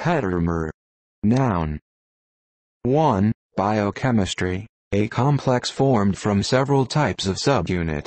Heteromer. Noun. 1. Biochemistry, a complex formed from several types of subunit.